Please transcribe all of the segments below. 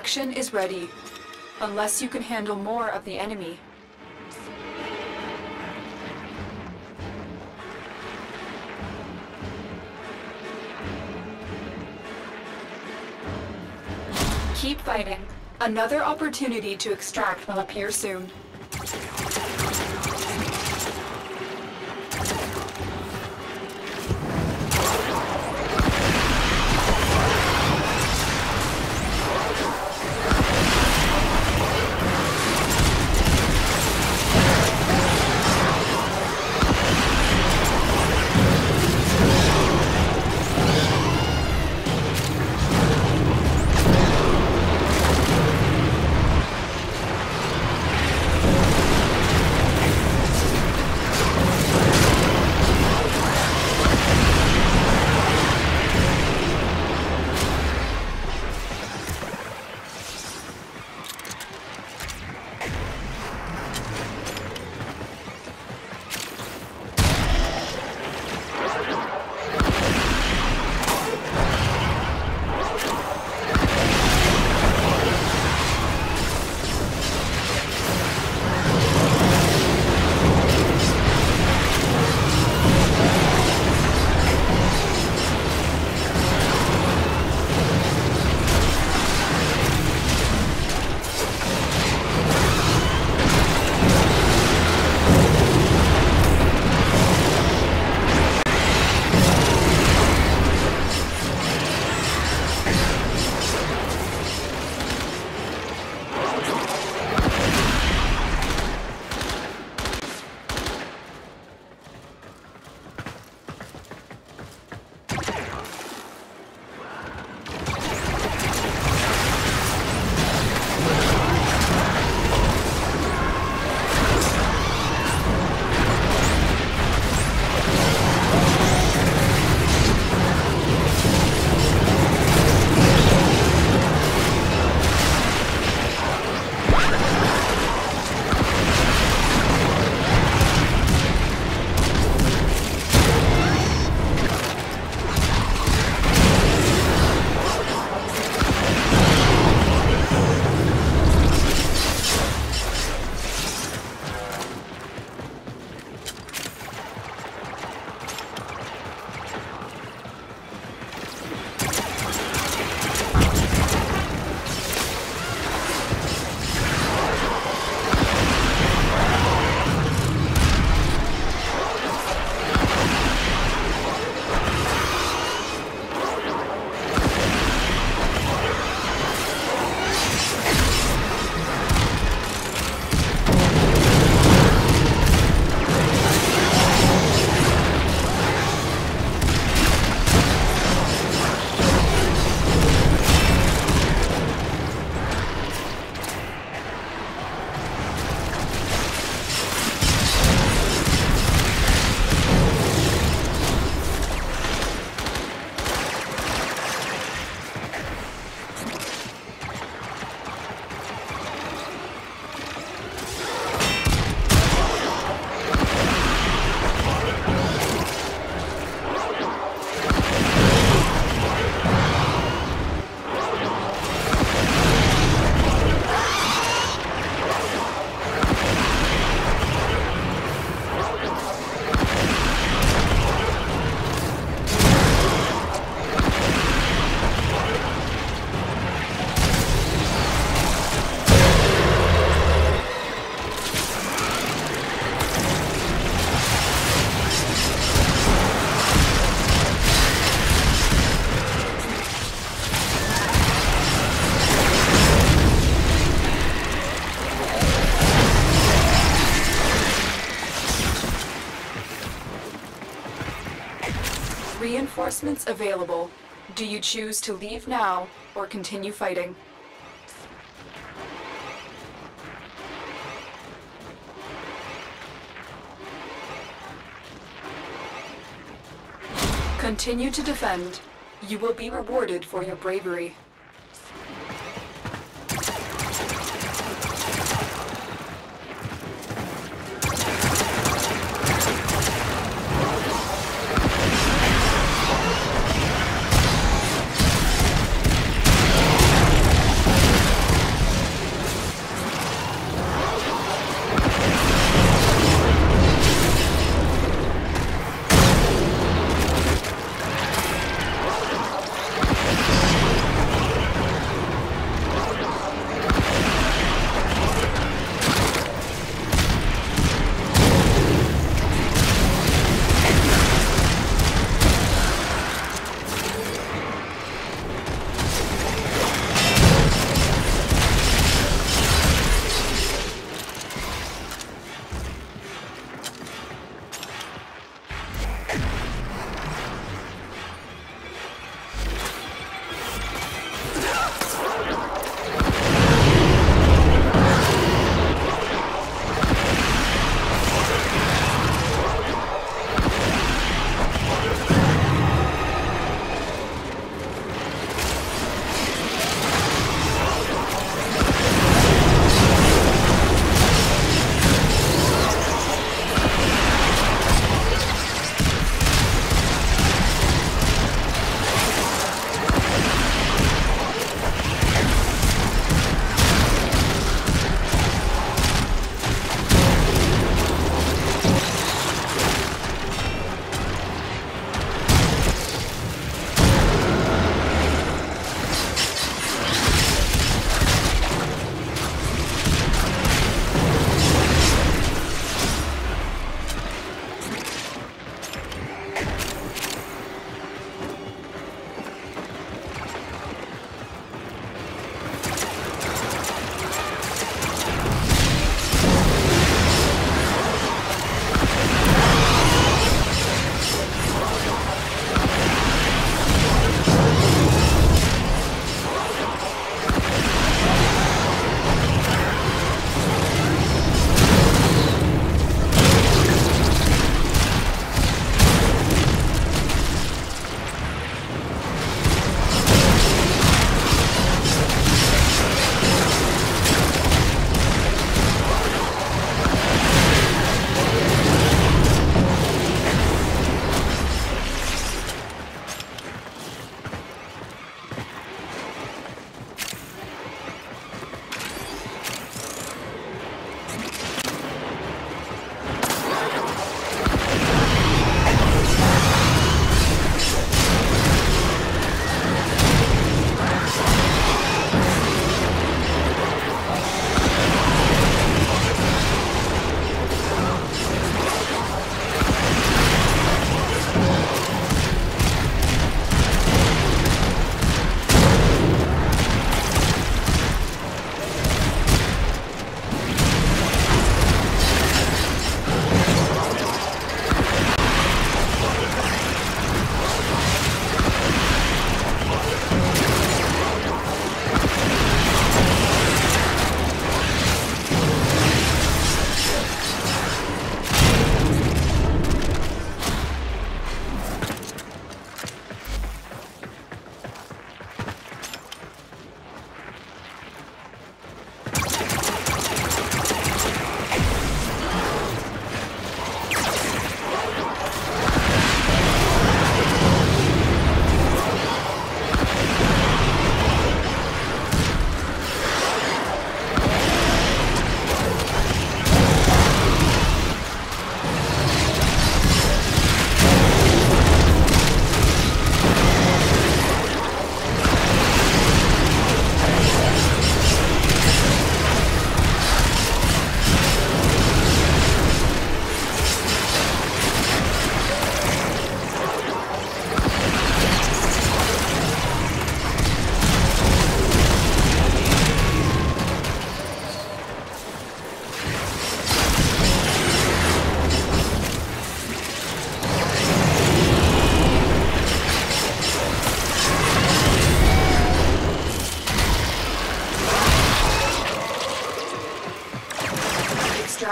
Extraction is ready. Unless you can handle more of the enemy. Keep fighting. Another opportunity to extract will appear soon. Reinforcements available. Do you choose to leave now or continue fighting? Continue to defend. You will be rewarded for your bravery.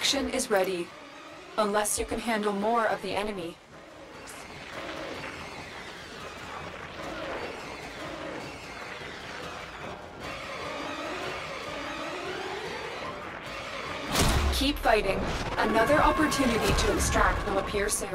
Extraction is ready. Unless you can handle more of the enemy. Keep fighting. Another opportunity to extract will appear soon.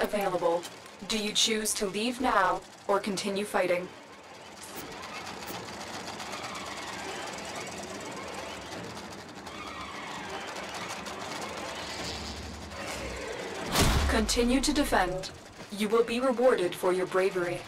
Available. Do you choose to leave now or continue fighting? Continue to defend. You will be rewarded for your bravery.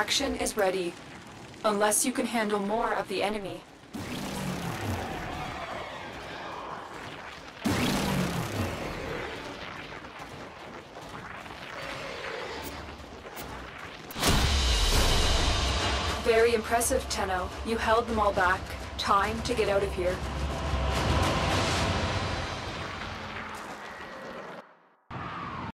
Extraction is ready. Unless you can handle more of the enemy. Very impressive, Tenno. You held them all back. Time to get out of here.